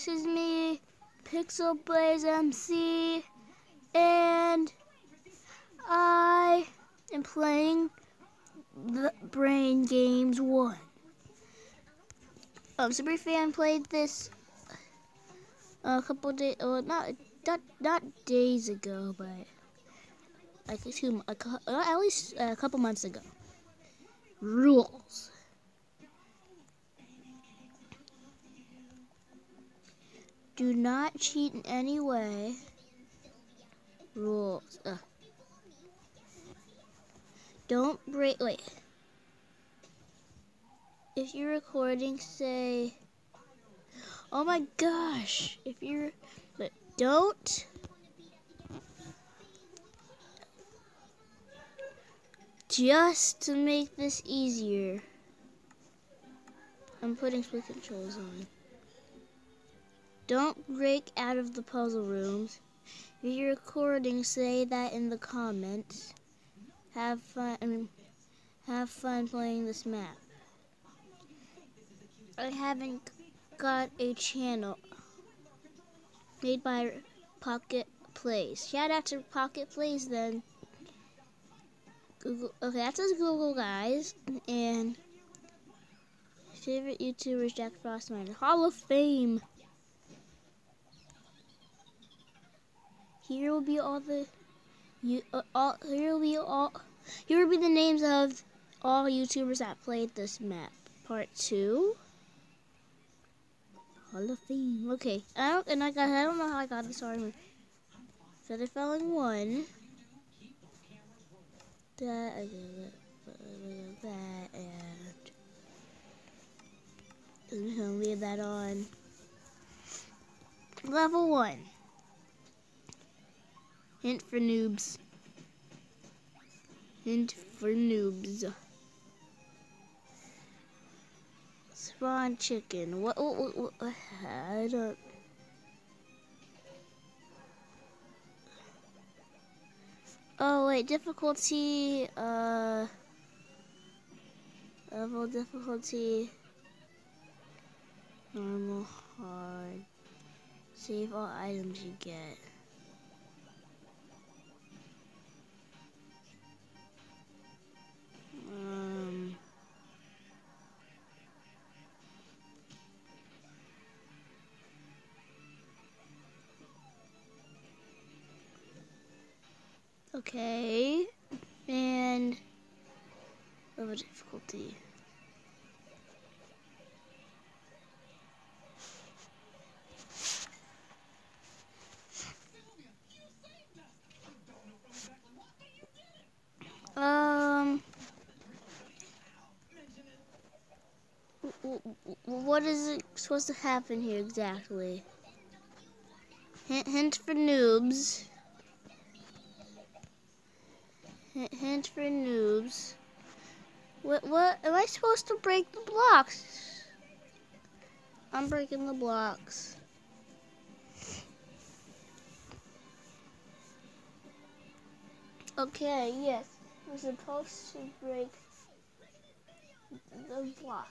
this is me, Pixel Blaze MC, and I am playing the Brain Games 1. Um, Super Fan played this a couple days, well, not, not, not days ago, but like two, a, at least a couple months ago. Rules. Do not cheat in any way. Rules. Ugh. Don't break. Wait. If you're recording, say. Oh my gosh. If you're. But don't. Just to make this easier, I'm putting split controls on. Don't break out of the puzzle rooms. If you're recording, say that in the comments. Have fun have fun playing this map. I haven't got a channel made by Pocket Plays. Shout out to Pocket Plays then. Google okay, that says Google guys and favorite YouTubers Jack Frostminer. Hall of Fame. Here will be all the you uh, all here will be all here will be the names of all YouTubers that played this map. Part two. Hall of Fame. Okay, I don't and I got I don't know how I got this armor. So they one. That I got that and I'm gonna leave that on. Level one. Hint for noobs. Hint for noobs. Spawn chicken. What? what, what, what I don't. Oh wait, difficulty. Uh, level difficulty. Normal, hard. Save all items you get. Um, okay, and level difficulty. Um, what is it supposed to happen here exactly? Hint, hint for noobs. Hint, hint for noobs. What, what, am I supposed to break the blocks? I'm breaking the blocks. Okay, yes. We're supposed to break the blocks.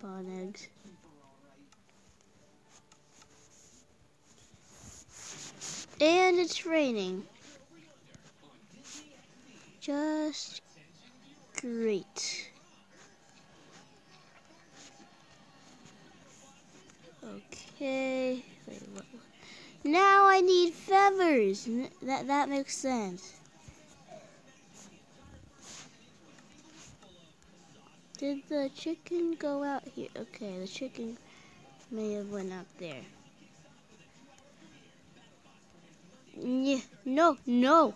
spawn eggs. And it's raining. Just great. Okay. Wait? Now I need feathers. That that makes sense. Did the chicken go out here? Okay, the chicken may have went up there. Yeah, no, no.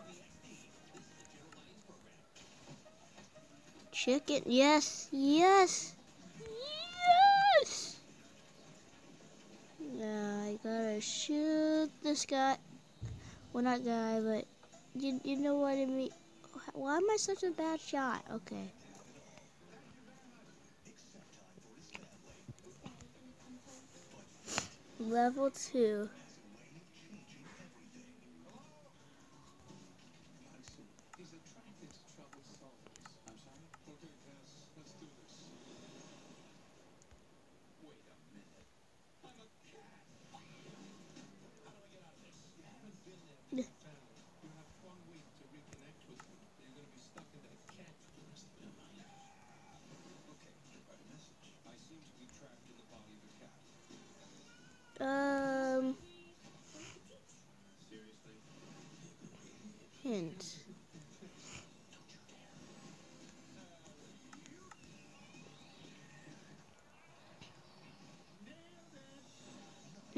Chicken, yes, yes, yes. Yeah, I gotta shoot this guy. Well, not guy, but you, you know what I mean. Why am I such a bad shot? Okay. Level 2.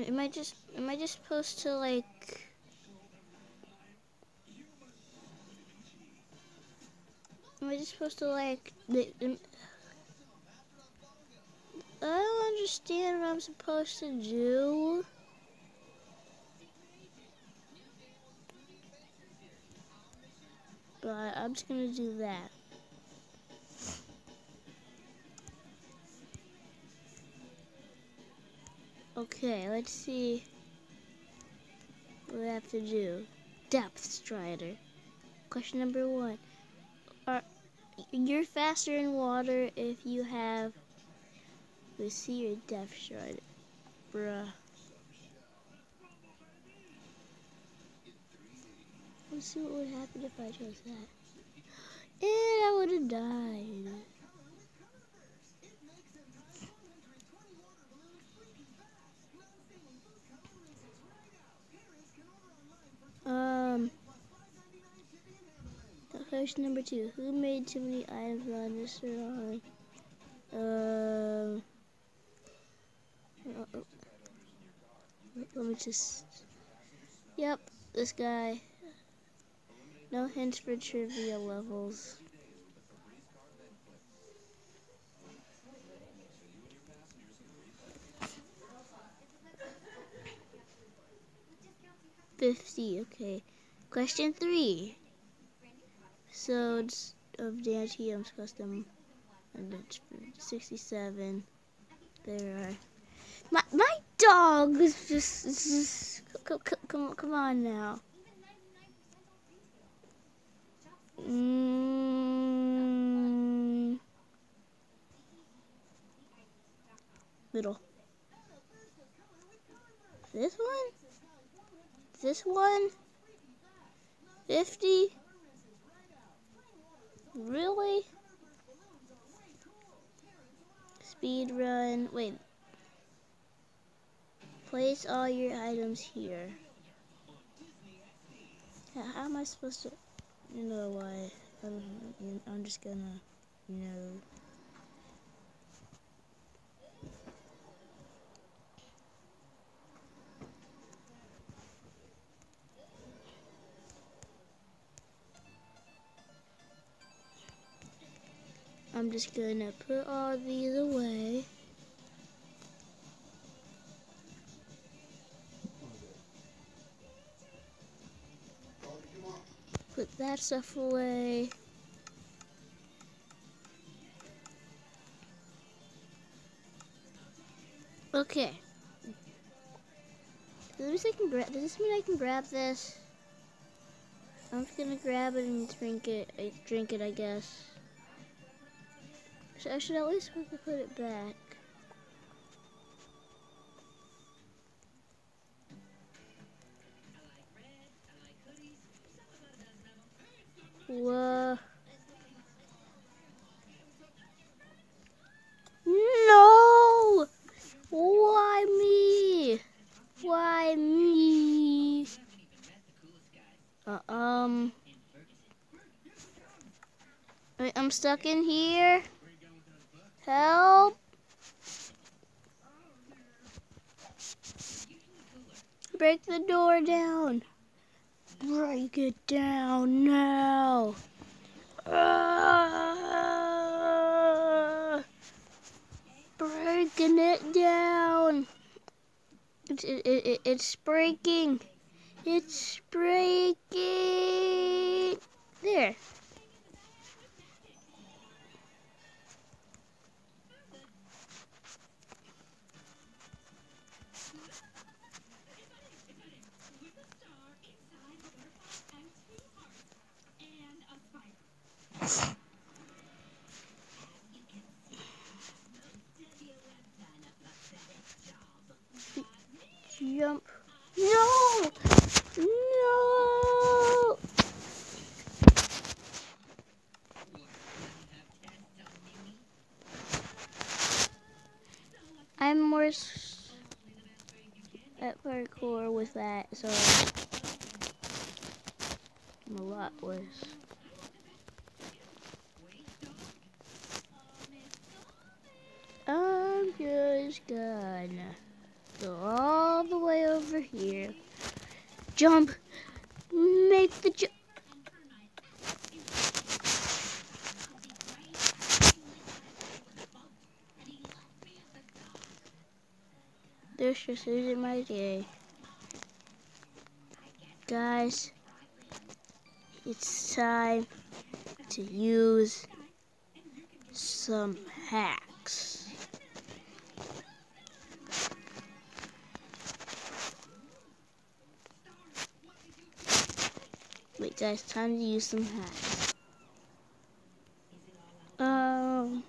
Am I just am I just supposed to like Am I just supposed to like I don't understand what I'm supposed to do. But I'm just gonna do that. Okay, let's see what I have to do. Depth strider. Question number one. Are you're faster in water if you have the sea or depth strider? Bruh. Let's see what would happen if I chose that. And I would have died. Um, question number two. Who made too many items on this drawing? Um, uh, let me just, yep, this guy. No hints for trivia levels. Fifty, okay. Question three. So of DanTDM's custom and it's sixty-seven. There are my my dog is just, just come, come come on now. Mm. Middle. This one? This one? 50? Really? Speed run. Wait. Place all your items here. How am I supposed to... You know why. I'm, I'm just gonna, you know. I'm just gonna put all these away. put that stuff away. Okay. Does this, I can does this mean I can grab this? I'm just gonna grab it and drink it. Drink it, I guess. I should at least put it back. Whoa. No! Why me? Why me? Uh, um. Wait, I'm stuck in here. Help. Break the door down. Break it down now. Uh, breaking it down. It's, it, it, it's breaking. It's breaking. There. That, so I'm a lot worse. I'm just gonna go all the way over here. Jump! Make the jump! This just isn't my day. Guys, it's time to use some hacks. Wait guys, time to use some hacks. Um...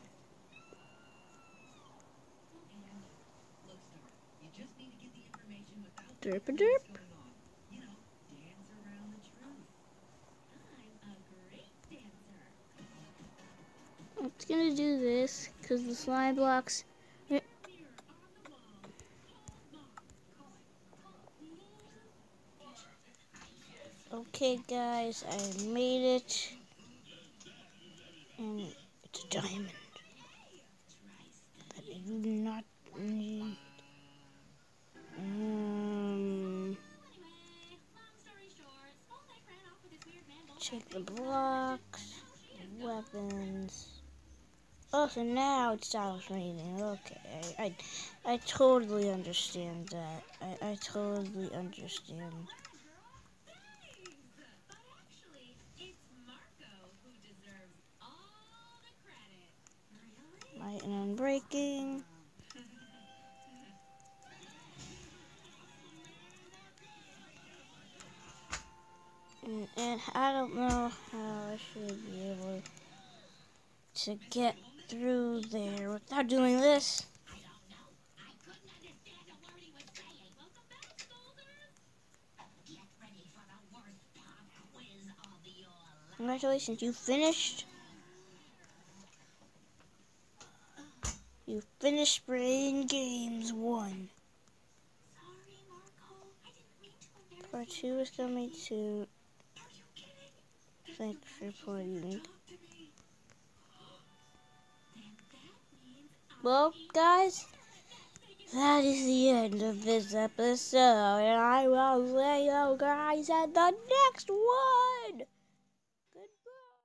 Derp a derp. I'm gonna do this because the slime blocks. Okay, guys, I made it, and it's a diamond that I do not need. Um, check the blocks, weapons. Oh, so now it stops raining. Okay, I, I, I totally understand that. I, I totally understand. Light and unbreaking. And, and I don't know how I should be able to get through there without doing this. Congratulations, you finished. You finished Brain Games 1. Part 2 is coming to. Thanks for playing. Well, guys, that is the end of this episode, and I will see you guys at the next one.